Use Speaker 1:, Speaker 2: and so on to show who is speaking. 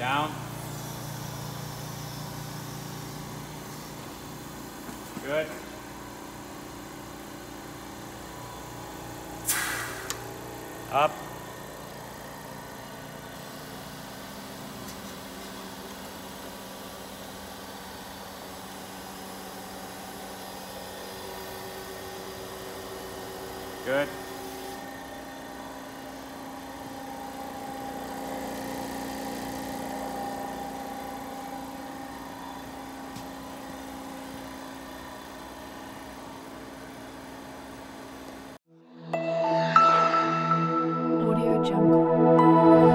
Speaker 1: Down. Good. Up. Good.
Speaker 2: Jungle.